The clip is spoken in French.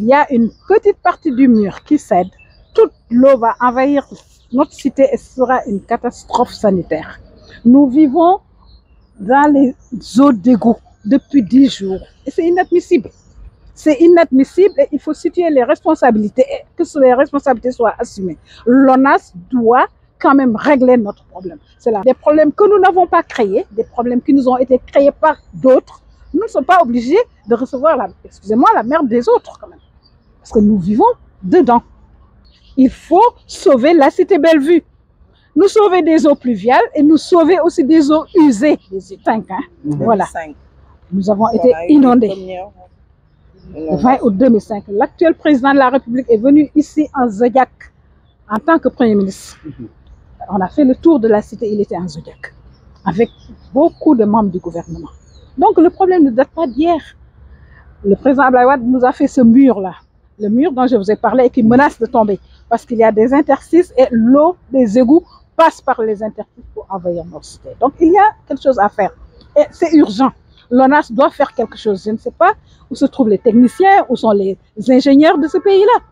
il y a une petite partie du mur qui cède, toute l'eau va envahir notre cité et ce sera une catastrophe sanitaire. Nous vivons dans les eaux d'égout depuis dix jours et c'est inadmissible. C'est inadmissible et il faut situer les responsabilités et que les responsabilités soient assumées. L'ONAS doit quand même régler notre problème. C'est là des problèmes que nous n'avons pas créés, des problèmes qui nous ont été créés par d'autres. Nous ne sommes pas obligés de recevoir la, excusez-moi, la merde des autres quand même. Parce que nous vivons dedans. Il faut sauver la cité Bellevue. Nous sauver des eaux pluviales et nous sauver aussi des eaux usées, des cinq, hein? Voilà. Nous avons été inondés. Le 20 août 2005, l'actuel président de la République est venu ici en Zodiac en tant que Premier ministre. On a fait le tour de la cité, il était en Zodiac, avec beaucoup de membres du gouvernement. Donc le problème ne date pas d'hier. Le président Ablaïwad nous a fait ce mur-là, le mur dont je vous ai parlé et qui menace de tomber, parce qu'il y a des interstices et l'eau des égouts passe par les interstices pour envahir notre cité. Donc il y a quelque chose à faire et c'est urgent. L'ONAS doit faire quelque chose. Je ne sais pas où se trouvent les techniciens, où sont les ingénieurs de ce pays-là.